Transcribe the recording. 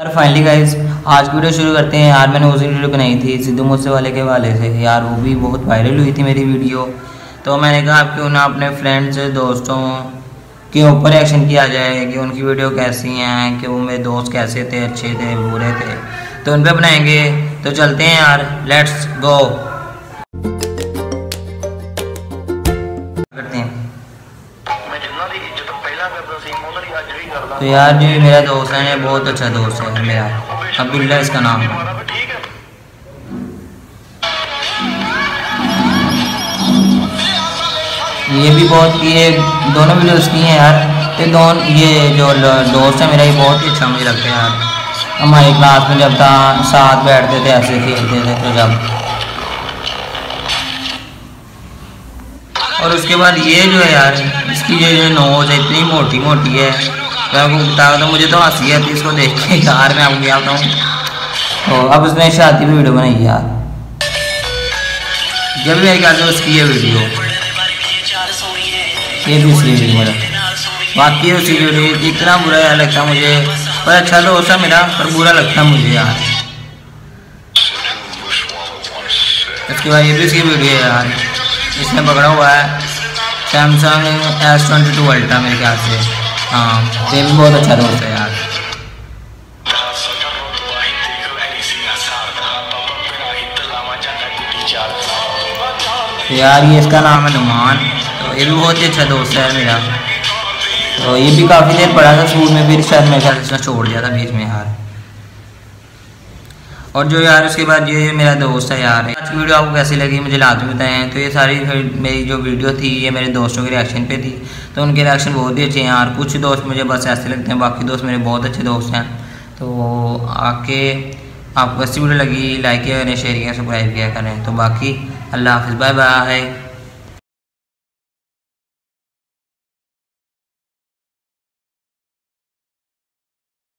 यार finally guys आज की वीडियो शुरू करते हैं। यार, मैंने उस वीडियो बनाई थी, सिद्धू मूसे वाले के वाले से। यार, वो भी बहुत वायरल हुई थी मेरी वीडियो तो मैंने कहा क्यों ना अपने फ्रेंड्स दोस्तों के ऊपर एक्शन किया जाए कि उनकी वीडियो कैसी हैं, कि वो मेरे दोस्त कैसे थे, अच्छे थे, बुरे थे। तो उन पर बनाएँगे तो चलते हैं, यार लेट्स गो तो यार जो, मेरा दोस्त है, बहुत अच्छा दोस्त है, मेरा। अब्दुल्ला इसका नाम है। ये भी बहुत, ये दोनों वीडियोस की हैं यार। ये दोनों, ये जो दोस्त है, मेरा ये बहुत ही अच्छा मुझे लगता है यार। हमारी क्लास में जब था साथ बैठते थे, ऐसे खेलते थे तो जब। और उसके बाद ये जो है यार, इसकी जो नोज़ है, इतनी मोटी मोटी है। मैं आपको बताया तो मुझे तो हँसी आती इसको देख के। यार मैं आपको क्या बताऊँ तो अब उसने शादी भी वीडियो बनाई यार। जब मेरे ख्याल से उसकी ये वीडियो ये दूसरी वीडियो मेरा बाकी उसी वीडियो इतना बुरा यार लगता मुझे। पर अच्छा तो होता मेरा पर बुरा लगता मुझे यार। इसके बाद ये भी उसकी वीडियो है यार। इसने पकड़ा हुआ है Samsung S twenty two ultra मेरे ख्याल से। हाँ बहुत अच्छा रोल है यार। यार, ये इसका नाम है नुमान। तो ये भी बहुत ही अच्छा दोस्त है मेरा। तो ये भी काफ़ी देर पड़ा था स्कूल में, फिर शायद मेरे ख्याल इसने छोड़ दिया था बीच में यार। और जो यार, उसके बाद ये मेरा दोस्त है यार। आज की वीडियो आपको कैसी लगी, मुझे लाजमी बताएँ। तो ये सारी मेरी जो वीडियो थी, ये मेरे दोस्तों के रिएक्शन पे थी। तो उनके रिएक्शन बहुत ही अच्छे हैं यार। कुछ दोस्त मुझे बस ऐसे लगते हैं, बाकी दोस्त मेरे बहुत अच्छे दोस्त हैं। तो आके आपको ऐसी वीडियो लगी लाइक किया करें शेयर किया सब्सक्राइब किया करें। तो बाकी अल्लाह हाफिज़ बाय बाय